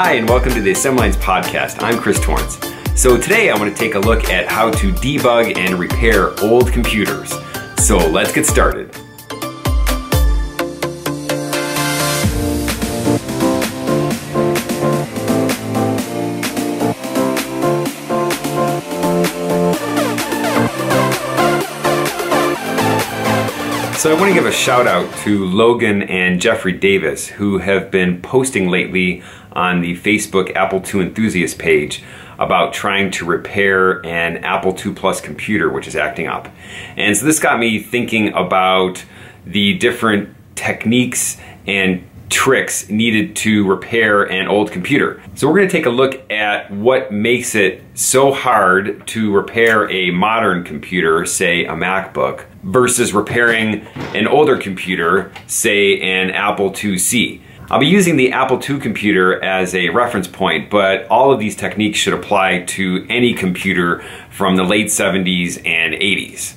Hi, and welcome to the Assembly Lines podcast. I'm Chris Torrence. So, today I want to take a look at how to debug and repair old computers. So, let's get started. So I want to give a shout out to Logan and Jeffrey Davis who have been posting lately on the Facebook Apple II enthusiast page about trying to repair an Apple II Plus computer which is acting up. And so this got me thinking about the different techniques and tricks needed to repair an old computer. So we're going to take a look at what makes it so hard to repair a modern computer, say a MacBook, versus repairing an older computer, say an Apple IIc. I'll be using the Apple II computer as a reference point, but all of these techniques should apply to any computer from the late 70s and 80s.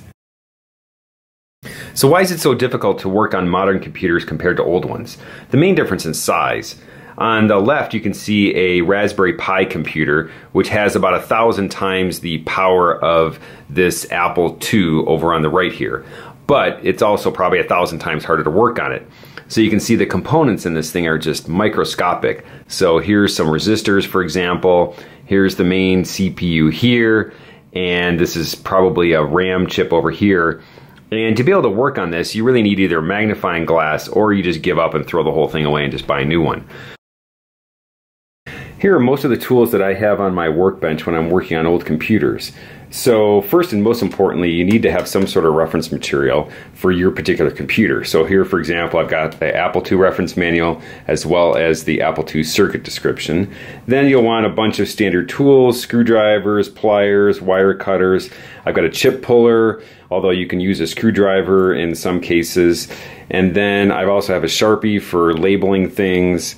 So why is it so difficult to work on modern computers compared to old ones? The main difference is size. On the left, you can see a Raspberry Pi computer, which has about a thousand times the power of this Apple II over on the right here. But it's also probably a thousand times harder to work on it. So you can see the components in this thing are just microscopic. So here's some resistors, for example. Here's the main CPU here. And this is probably a RAM chip over here. And to be able to work on this, you really need either magnifying glass or you just give up and throw the whole thing away and just buy a new one. Here are most of the tools that I have on my workbench when I'm working on old computers. So first and most importantly, you need to have some sort of reference material for your particular computer. So here, for example, I've got the Apple II reference manual as well as the Apple II circuit description. Then you'll want a bunch of standard tools, screwdrivers, pliers, wire cutters. I've got a chip puller, although you can use a screwdriver in some cases. And then I also have a Sharpie for labeling things.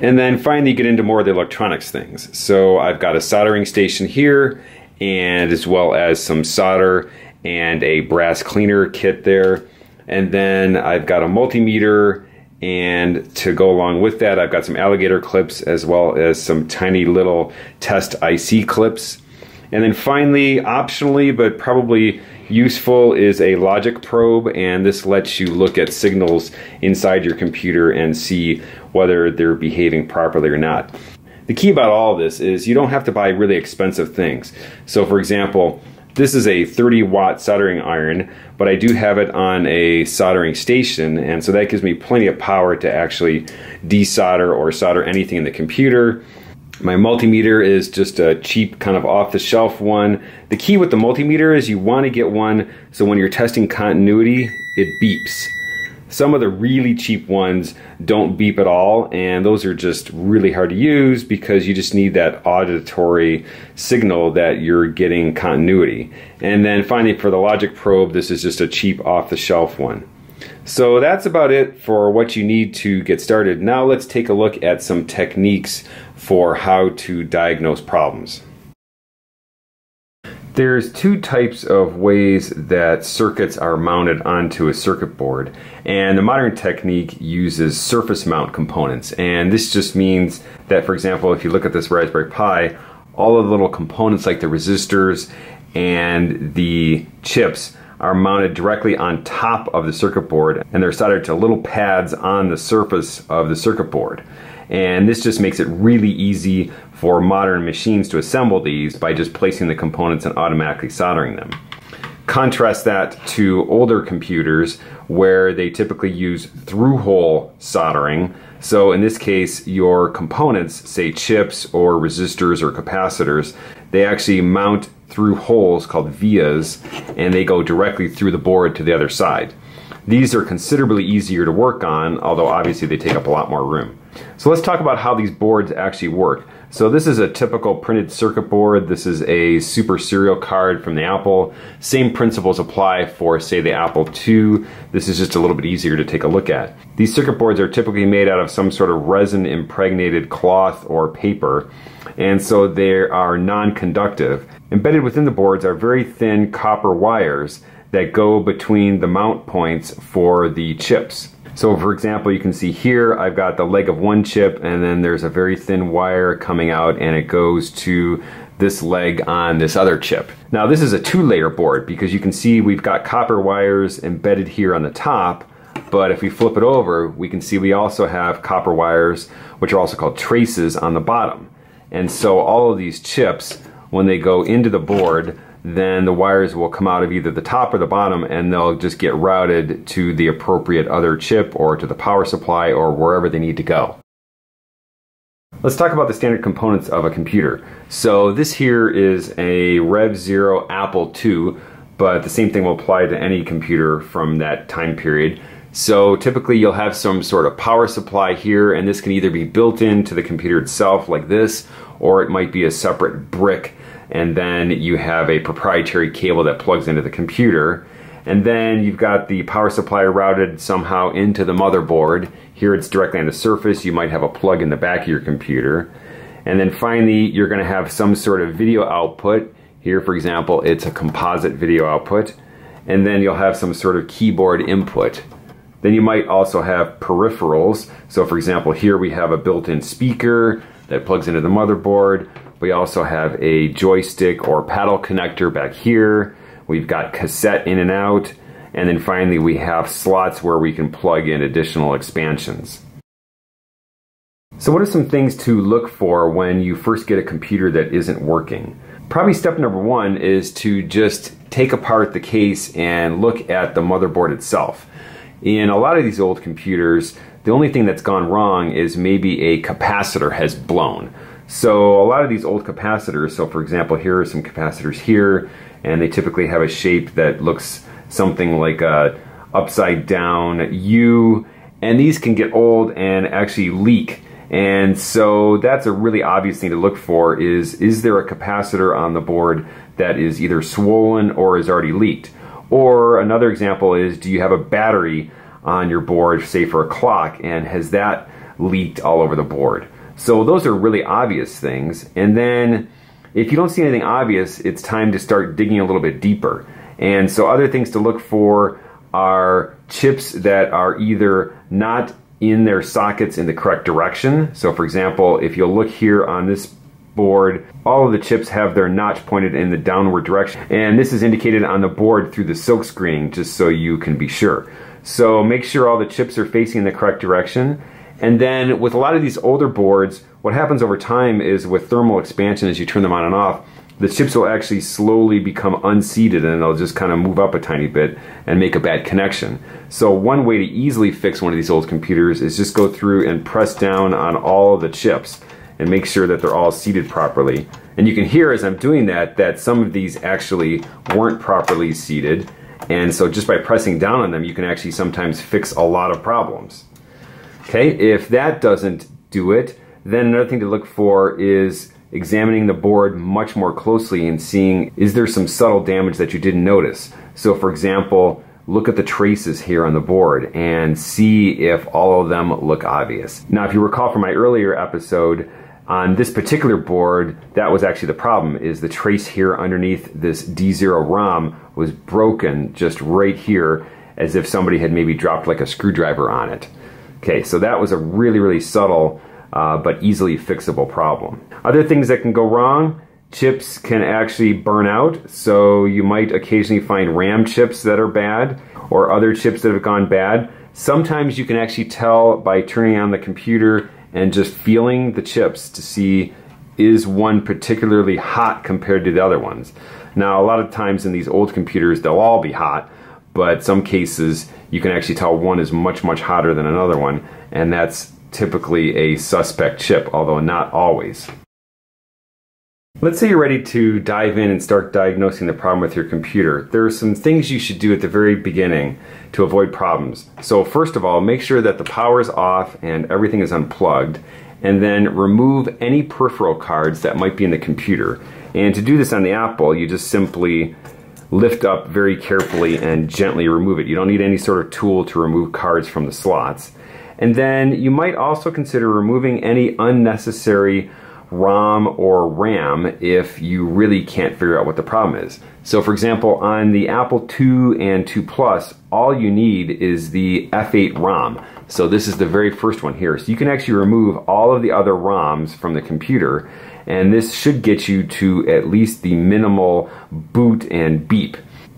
And then finally get into more of the electronics things. So I've got a soldering station here and as well as some solder and a brass cleaner kit there. And then I've got a multimeter and to go along with that I've got some alligator clips as well as some tiny little test IC clips. And then finally, optionally but probably useful is a logic probe and this lets you look at signals inside your computer and see whether they're behaving properly or not. The key about all of this is you don't have to buy really expensive things. So for example, this is a 30 watt soldering iron, but I do have it on a soldering station, and so that gives me plenty of power to actually desolder or solder anything in the computer. My multimeter is just a cheap kind of off the shelf one. The key with the multimeter is you want to get one so when you're testing continuity, it beeps. Some of the really cheap ones don't beep at all, and those are just really hard to use because you just need that auditory signal that you're getting continuity. And then finally, for the logic probe, this is just a cheap off the shelf one. So that's about it for what you need to get started. Now let's take a look at some techniques for how to diagnose problems. There's two types of ways that circuits are mounted onto a circuit board and the modern technique uses surface mount components. And this just means that for example if you look at this Raspberry Pi all of the little components like the resistors and the chips are mounted directly on top of the circuit board and they're soldered to little pads on the surface of the circuit board. And this just makes it really easy for modern machines to assemble these by just placing the components and automatically soldering them. Contrast that to older computers where they typically use through-hole soldering. So in this case, your components, say chips or resistors or capacitors, they actually mount through holes called vias and they go directly through the board to the other side. These are considerably easier to work on, although obviously they take up a lot more room. So let's talk about how these boards actually work. So this is a typical printed circuit board. This is a super serial card from the Apple. Same principles apply for say the Apple II. This is just a little bit easier to take a look at. These circuit boards are typically made out of some sort of resin impregnated cloth or paper and so they are non-conductive. Embedded within the boards are very thin copper wires that go between the mount points for the chips. So for example, you can see here, I've got the leg of one chip and then there's a very thin wire coming out and it goes to this leg on this other chip. Now this is a two layer board because you can see we've got copper wires embedded here on the top but if we flip it over, we can see we also have copper wires, which are also called traces on the bottom. And so all of these chips, when they go into the board, then the wires will come out of either the top or the bottom and they'll just get routed to the appropriate other chip or to the power supply or wherever they need to go. Let's talk about the standard components of a computer. So this here is a Rev Zero Apple II, but the same thing will apply to any computer from that time period. So typically you'll have some sort of power supply here and this can either be built into the computer itself like this or it might be a separate brick and then you have a proprietary cable that plugs into the computer and then you've got the power supply routed somehow into the motherboard. Here it's directly on the surface. You might have a plug in the back of your computer. And then finally, you're going to have some sort of video output. Here, for example, it's a composite video output. And then you'll have some sort of keyboard input. Then you might also have peripherals. So for example, here we have a built-in speaker that plugs into the motherboard. We also have a joystick or paddle connector back here. We've got cassette in and out. And then finally we have slots where we can plug in additional expansions. So what are some things to look for when you first get a computer that isn't working? Probably step number one is to just take apart the case and look at the motherboard itself. In a lot of these old computers, the only thing that's gone wrong is maybe a capacitor has blown. So a lot of these old capacitors, so for example, here are some capacitors here, and they typically have a shape that looks something like a upside down U, and these can get old and actually leak. And so that's a really obvious thing to look for is, is there a capacitor on the board that is either swollen or is already leaked? Or another example is do you have a battery on your board, say for a clock, and has that leaked all over the board? So those are really obvious things. And then if you don't see anything obvious, it's time to start digging a little bit deeper. And so other things to look for are chips that are either not in their sockets in the correct direction. So for example, if you'll look here on this board, all of the chips have their notch pointed in the downward direction. And this is indicated on the board through the silk screening, just so you can be sure. So make sure all the chips are facing in the correct direction. And then with a lot of these older boards, what happens over time is with thermal expansion as you turn them on and off, the chips will actually slowly become unseated and they'll just kind of move up a tiny bit and make a bad connection. So one way to easily fix one of these old computers is just go through and press down on all of the chips and make sure that they're all seated properly. And you can hear as I'm doing that, that some of these actually weren't properly seated. And so just by pressing down on them, you can actually sometimes fix a lot of problems. Okay, if that doesn't do it, then another thing to look for is examining the board much more closely and seeing is there some subtle damage that you didn't notice. So for example, look at the traces here on the board and see if all of them look obvious. Now if you recall from my earlier episode, on this particular board, that was actually the problem, is the trace here underneath this D0 ROM was broken just right here as if somebody had maybe dropped like a screwdriver on it. Okay, so that was a really, really subtle uh, but easily fixable problem. Other things that can go wrong, chips can actually burn out, so you might occasionally find RAM chips that are bad or other chips that have gone bad. Sometimes you can actually tell by turning on the computer and just feeling the chips to see is one particularly hot compared to the other ones. Now, a lot of times in these old computers, they'll all be hot, but some cases you can actually tell one is much, much hotter than another one, and that's typically a suspect chip, although not always. Let's say you're ready to dive in and start diagnosing the problem with your computer. There are some things you should do at the very beginning to avoid problems. So first of all, make sure that the power is off and everything is unplugged, and then remove any peripheral cards that might be in the computer. And to do this on the Apple, you just simply lift up very carefully and gently remove it. You don't need any sort of tool to remove cards from the slots. And then you might also consider removing any unnecessary ROM or RAM if you really can't figure out what the problem is. So for example, on the Apple II and II Plus, all you need is the F8 ROM. So this is the very first one here. So you can actually remove all of the other ROMs from the computer and this should get you to at least the minimal boot and beep.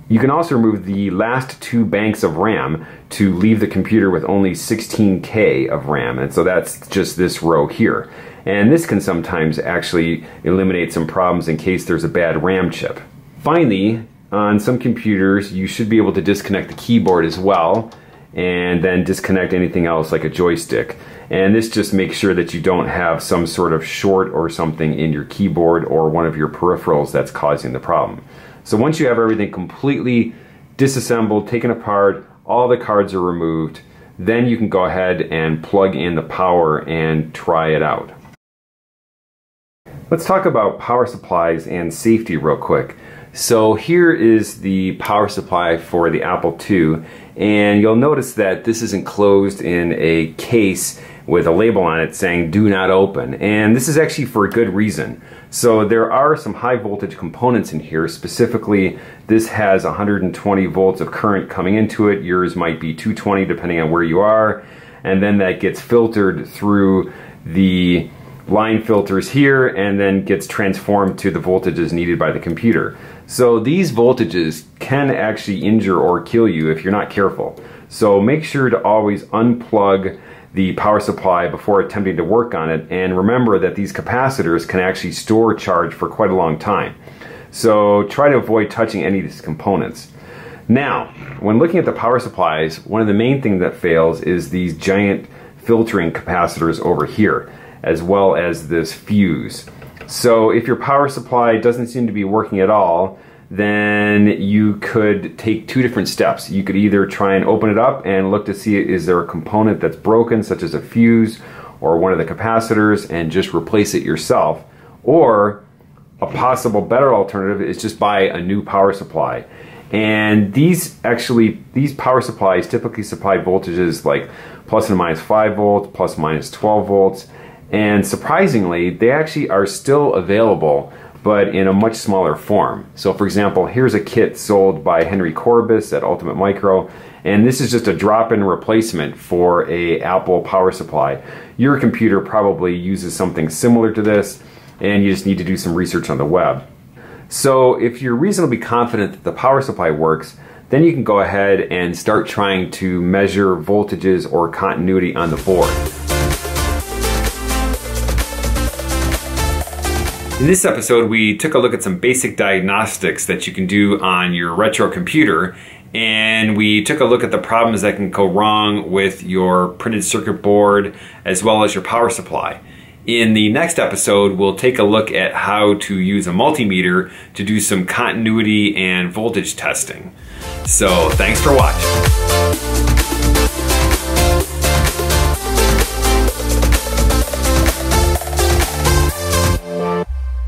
You can also remove the last two banks of RAM to leave the computer with only 16K of RAM, and so that's just this row here. And this can sometimes actually eliminate some problems in case there's a bad RAM chip. Finally, on some computers, you should be able to disconnect the keyboard as well, and then disconnect anything else like a joystick. And this just makes sure that you don't have some sort of short or something in your keyboard or one of your peripherals that's causing the problem. So once you have everything completely disassembled, taken apart, all the cards are removed, then you can go ahead and plug in the power and try it out. Let's talk about power supplies and safety real quick. So here is the power supply for the Apple II and you'll notice that this is enclosed in a case with a label on it saying do not open and this is actually for a good reason. So there are some high voltage components in here. Specifically this has 120 volts of current coming into it. Yours might be 220 depending on where you are. And then that gets filtered through the line filters here and then gets transformed to the voltages needed by the computer. So these voltages can actually injure or kill you if you're not careful. So make sure to always unplug the power supply before attempting to work on it and remember that these capacitors can actually store charge for quite a long time. So try to avoid touching any of these components. Now, when looking at the power supplies, one of the main things that fails is these giant filtering capacitors over here as well as this fuse. So if your power supply doesn't seem to be working at all, then you could take two different steps. You could either try and open it up and look to see is there a component that's broken, such as a fuse or one of the capacitors, and just replace it yourself. Or a possible better alternative is just buy a new power supply. And these actually, these power supplies typically supply voltages like plus and minus 5 volts, plus minus 12 volts. And surprisingly, they actually are still available, but in a much smaller form. So for example, here's a kit sold by Henry Courbis at Ultimate Micro, and this is just a drop-in replacement for a Apple power supply. Your computer probably uses something similar to this, and you just need to do some research on the web. So if you're reasonably confident that the power supply works, then you can go ahead and start trying to measure voltages or continuity on the board. In this episode, we took a look at some basic diagnostics that you can do on your retro computer, and we took a look at the problems that can go wrong with your printed circuit board as well as your power supply. In the next episode, we'll take a look at how to use a multimeter to do some continuity and voltage testing. So, thanks for watching.